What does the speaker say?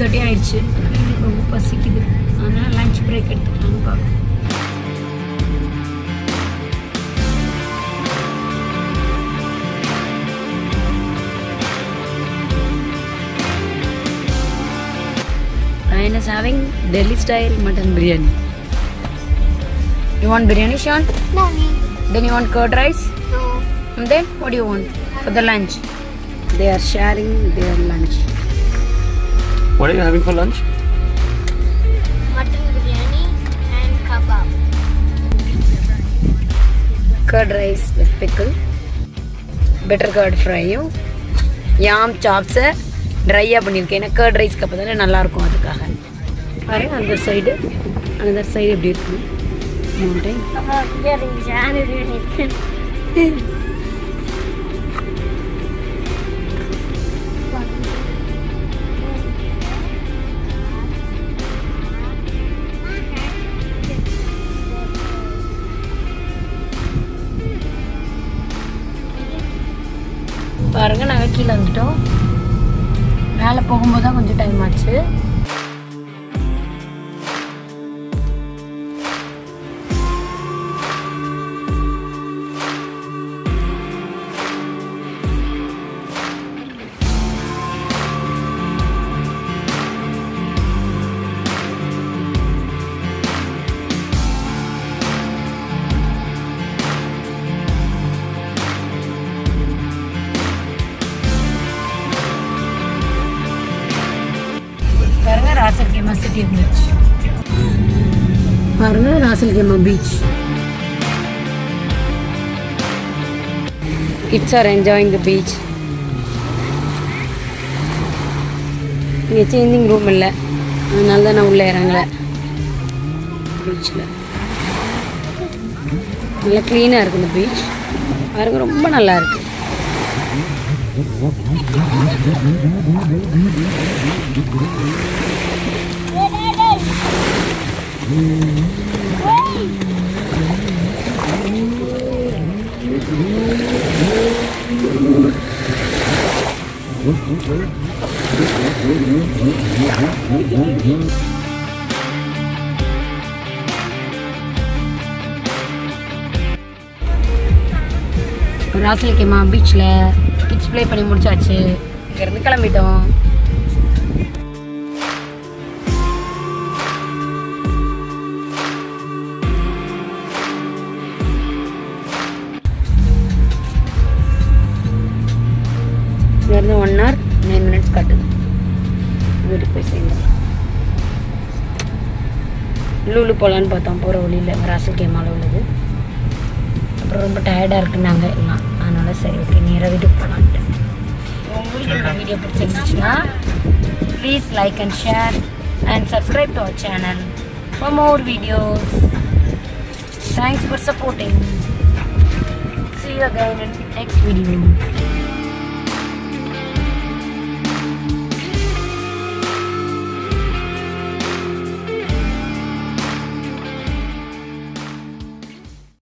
Thirty ஆயிடுச்சு அதனால எனக்கு ரொம்ப பசிக்குது அதனால லஞ்ச் பிரேக் எடுத்துக்கலாம்னு பார்க்குறோம் Ryan is having Delhi style mutton biryani. You want biryani, Sean? Mommy. Then you want curd rice? No. And then what do you want for the lunch? They are sharing their lunch. What are you having for lunch? Mutton biryani and kebab. Curd rice with pickle. Bitter curd ஃப்ரையும் yam சாப்ஸை ட்ரையாக பண்ணியிருக்கேன். ஏன்னா curd ரைஸ்க்கு அப்போ தானே நல்லாயிருக்கும் அதுக்காக. பாருங்க அந்த சைடு அந்த சைடு எப்படி இருக்கும் மூணு பாருங்கள் நாங்கள் கீழே வந்துட்டோம். மேலே போகும்போது தான் கொஞ்சம் டைம் ஆச்சு. ராசல் சிட்டி பீச் பாருங்க ராசல்கேமா beach kids are enjoying the beach இங்கே சேஞ்சிங் ரூம் இல்லை. அதனால தான் நான் உள்ளே இறங்கல. பீச்சில் நல்லா க்ளீனாக இருக்குது இந்த பீச் பாருங்க ரொம்ப நல்லா இருக்குது ராசலிக்கேமா பீச்சில் கிட்ஸ் ப்ளே பண்ணி முடிச்சாச்சு இங்கேருந்து கிளம்பிட்டோம் காட்டுது. வீட்டுக்கு போய் சேர்ந்தோம் லூலு போகலான்னு பார்த்தோம். போகிற வழியில் ராசல் கேமாவில் உள்ளது. அப்புறம் ரொம்ப டயர்டாக இருக்குன்னாங்க எல்லாம். அதனால சரி ஓகே நேராக வீட்டுக்கு போகலான்ட்டு உங்களுக்கு வீடியோ பிடிச்சிருந்துச்சுன்னா please like and share and subscribe to our channel for more videos thanks for supporting see you again in next video.